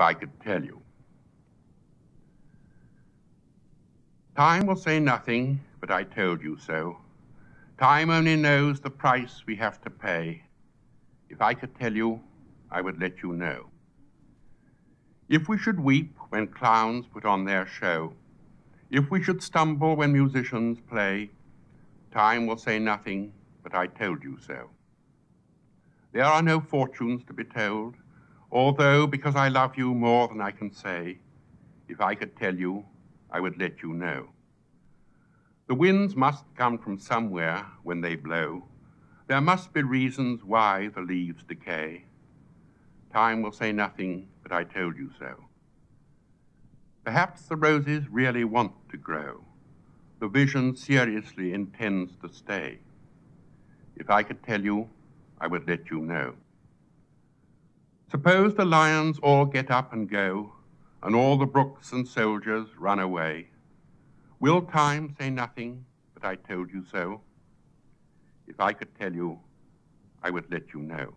I could tell you. Time will say nothing, but I told you so. Time only knows the price we have to pay. If I could tell you, I would let you know. If we should weep when clowns put on their show, if we should stumble when musicians play, time will say nothing, but I told you so. There are no fortunes to be told, although because I love you more than I can say, if I could tell you, I would let you know. The winds must come from somewhere when they blow. There must be reasons why the leaves decay. Time will say nothing, but I told you so. Perhaps the roses really want to grow. The vision seriously intends to stay. If I could tell you, I would let you know. Suppose the lions all get up and go, and all the brooks and soldiers run away. Will time say nothing, but I told you so? If I could tell you, I would let you know.